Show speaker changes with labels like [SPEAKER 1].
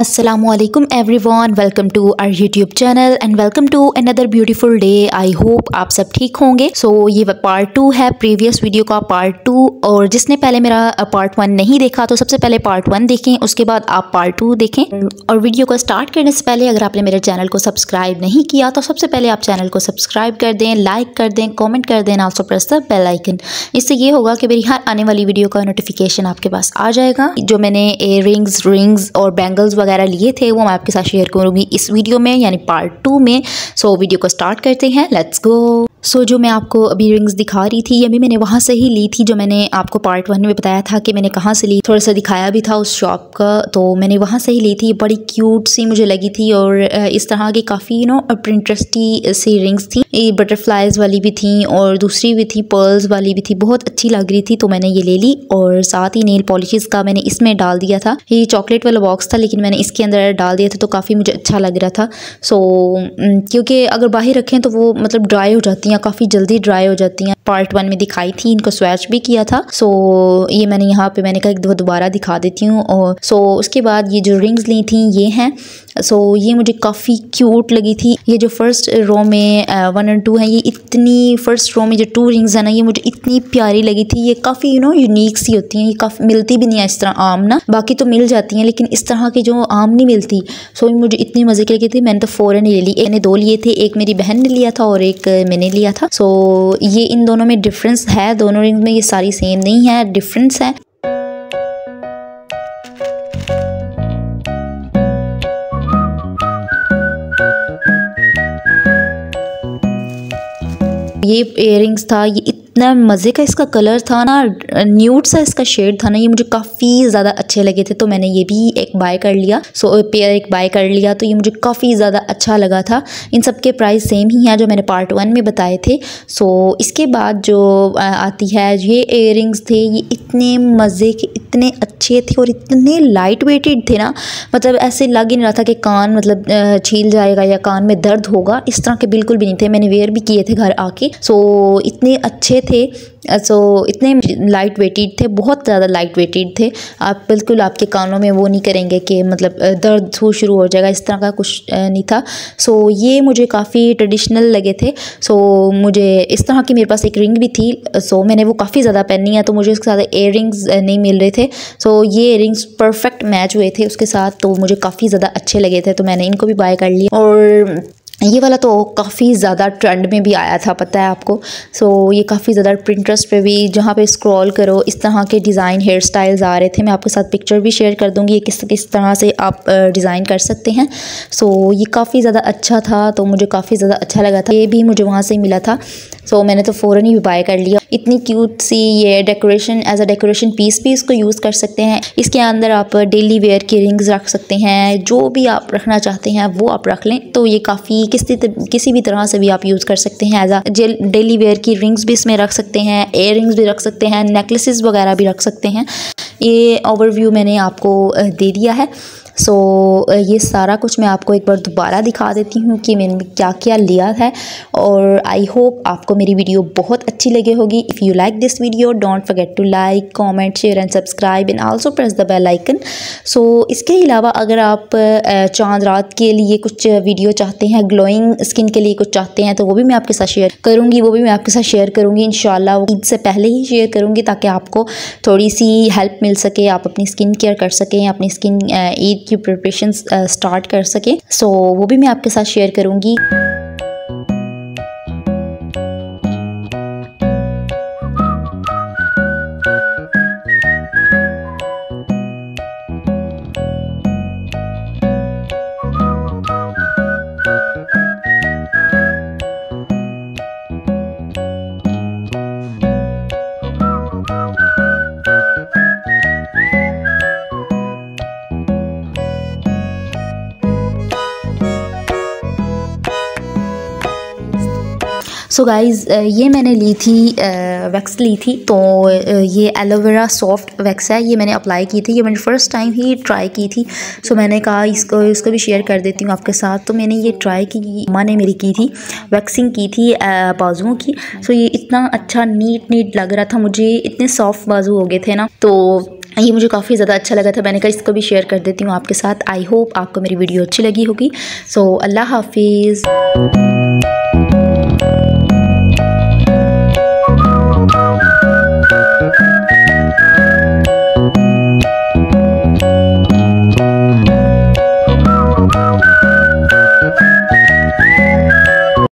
[SPEAKER 1] Aslam everyone welcome to our YouTube channel and welcome to another beautiful day I hope आप सब ठीक होंगे. So so, ये part two है. प्रीवियस वीडियो का पार्ट टू और जिसने पहले मेरा पार्ट वन नहीं देखा तो सबसे पहले पार्ट वन देखें. उसके बाद आप पार्ट टू देखें. और वीडियो को स्टार्ट करने से पहले अगर आपने मेरे चैनल को सब्सक्राइब नहीं किया तो सबसे पहले आप चैनल को सब्सक्राइब कर दें लाइक कर दें कॉमेंट कर दें also press the bell icon इससे ये होगा कि मेरी हर आने वाली वीडियो का नोटिफिकेशन आपके पास आ जाएगा. जो मैंने एयर रिंग्स रिंग्स और बैंगल्स लिए थे, वो मैं आपके साथ शेयर करूँगी इस वीडियो में, यानी पार्ट टू में। सो वीडियो को स्टार्ट करते हैं। लेट्स गो सो so, जो मैं आपको अभी रिंग्स दिखा रही थी ये भी मैंने वहाँ से ही ली थी जो मैंने आपको पार्ट वन में बताया था कि मैंने कहाँ से ली। थोड़ा सा दिखाया भी था उस शॉप का तो मैंने वहाँ से ही ली थी। बड़ी क्यूट सी मुझे लगी थी और इस तरह की काफ़ी यू नो प्रिंटस्टी सी रिंग्स थी। ये बटरफ्लाइज वाली भी थी और दूसरी भी थी पर्ल्स वाली भी थी। बहुत अच्छी लग रही थी तो मैंने ये ले ली और साथ ही नेल पॉलिश का मैंने इसमें डाल दिया था। ये चॉकलेट वाला बॉक्स था लेकिन मैंने इसके अंदर डाल दिया था तो काफ़ी मुझे अच्छा लग रहा था। सो क्योंकि अगर बाहर रखें तो वो मतलब ड्राई हो जाती हैं काफ़ी जल्दी ड्राई हो जाती हैं। पार्ट वन में दिखाई थी, इनको स्वैच भी किया था। सो ये मैंने यहाँ पे मैंने कहा एक दो दोबारा दिखा देती हूँ। और सो उसके बाद ये जो रिंग्स ली थी, ये हैं। सो ये मुझे काफ़ी क्यूट लगी थी। ये जो फ़र्स्ट रो में वन एंड टू है, ये इतनी फ़र्स्ट रो में जो टू रिंग्स है ना, ये मुझे इतनी प्यारी लगी थी। ये काफ़ी यू नो यूनिक सी होती हैं। ये काफ़ी, मिलती भी नहीं है इस तरह आम ना। बाकी तो मिल जाती हैं, लेकिन इस तरह की जो आम नहीं मिलती। सो मुझे इतनी मज़े की लगी थी। मैंने तो फ़ौरन ले। ली मैंने दो लिए थे, एक मेरी बहन ने लिया था और एक मैंने लिया था। सो ये इन दोनों में डिफरेंस है, दोनों रिंग में ये सारी सेम नहीं है डिफरेंस है। ये इयर था, ये इतना मज़े का इसका कलर था ना न्यूट सा इसका शेड था ना, ये मुझे काफ़ी ज़्यादा अच्छे लगे थे तो मैंने ये भी एक बाय कर लिया। सो पेयर एक बाय कर लिया तो ये मुझे काफ़ी ज़्यादा अच्छा लगा था। इन सब के प्राइस सेम ही हैं जो मैंने पार्ट वन में बताए थे। सो इसके बाद जो आती है, ये इयर थे, ये इतने मज़े के इतने अच्छे थे और इतने लाइट वेटेड थे ना मतलब ऐसे लग ही नहीं रहा था कि कान मतलब छील जाएगा या कान में दर्द होगा। इस तरह के बिल्कुल भी नहीं थे। मैंने वेयर भी किए थे घर आके। सो इतने अच्छे थे। सो इतने लाइट वेटेड थे, बहुत ज़्यादा लाइट वेटेड थे। आप बिल्कुल आपके कानों में वो नहीं करेंगे कि मतलब दर्द हो, शुरू हो जाएगा, इस तरह का कुछ नहीं था। सो ये मुझे काफ़ी ट्रेडिशनल लगे थे। सो मुझे इस तरह की मेरे पास एक रिंग भी थी। सो मैंने वो काफ़ी ज़्यादा पहनी है तो मुझे उसके साथ एयर नहीं मिल रहे थे। सो ये एयर परफेक्ट मैच हुए थे उसके साथ तो मुझे काफ़ी ज़्यादा अच्छे लगे थे तो मैंने इनको भी बाय कर लिया और ये वाला तो काफ़ी ज़्यादा ट्रेंड में भी आया था पता है आपको? सो so, ये काफ़ी ज़्यादा प्रिंटरेस्ट पे भी जहाँ पे स्क्रॉल करो इस तरह के डिज़ाइन हेयर स्टाइल्स आ रहे थे। मैं आपके साथ पिक्चर भी शेयर कर दूँगी ये किस किस तरह से आप डिज़ाइन कर सकते हैं। सो so, ये काफ़ी ज़्यादा अच्छा था तो मुझे काफ़ी ज़्यादा अच्छा लगा था। ये भी मुझे वहाँ से मिला था। सो so, मैंने तो फ़ौरन ही बाय कर लिया। इतनी क्यूट सी ये decoration as a decoration piece भी इसको यूज़ कर सकते हैं। इसके अंदर आप डेली वेयर की रिंग्स रख सकते हैं। जो भी आप रखना चाहते हैं वो आप रख लें। तो ये काफ़ी किसी किसी भी तरह से भी आप यूज़ कर सकते हैं। एज अ डेली वेयर की रिंग्स भी इसमें रख सकते हैं। एयर भी रख सकते हैं। नेकलेसेस वगैरह भी रख सकते हैं। ये ओवरव्यू मैंने आपको दे दिया है। सो so, ये सारा कुछ मैं आपको एक बार दोबारा दिखा देती हूँ कि मैंने क्या क्या लिया है। और आई होप आपको मेरी वीडियो बहुत अच्छी लगी होगी। If you like this video don't forget to like comment share and subscribe and also press the bell icon so इसके अलावा अगर आप चाँद रात के लिए कुछ वीडियो चाहते हैं ग्लोइंग स्किन के लिए कुछ चाहते हैं तो वो भी मैं आपके साथ शेयर करूँगी वो भी मैं आपके साथ शेयर करूँगी। इन ईद से पहले ही शेयर करूँगी ताकि आपको थोड़ी सी हेल्प मिल सके आप अपनी स्किन केयर कर सकें अपनी स्किन ईद की प्रिपरेशन स्टार्ट कर सकें। सो so, वो भी मैं आपके साथ शेयर करूँगी। सो गाइज़ ये मैंने ली थी वैक्स ली थी तो ये एलोवेरा सॉफ्ट वैक्स है, ये मैंने अप्लाई की थी, ये मैंने फ़र्स्ट टाइम ही ट्राई की थी। सो मैंने कहा इसको इसको भी शेयर कर देती हूँ आपके साथ। तो मैंने ये ट्राई की, माँ ने मेरी की थी वैक्सिंग की थी बाजुओं की। सो ये इतना अच्छा नीट नीट लग रहा था मुझे, इतने सॉफ्ट बाजू हो गए थे ना। तो ये मुझे काफ़ी ज़्यादा अच्छा लगा था। मैंने कहा इसको भी शेयर कर देती हूँ आपके साथ। आई होप आपको मेरी वीडियो अच्छी लगी होगी। सो अल्लाह हाफिज़।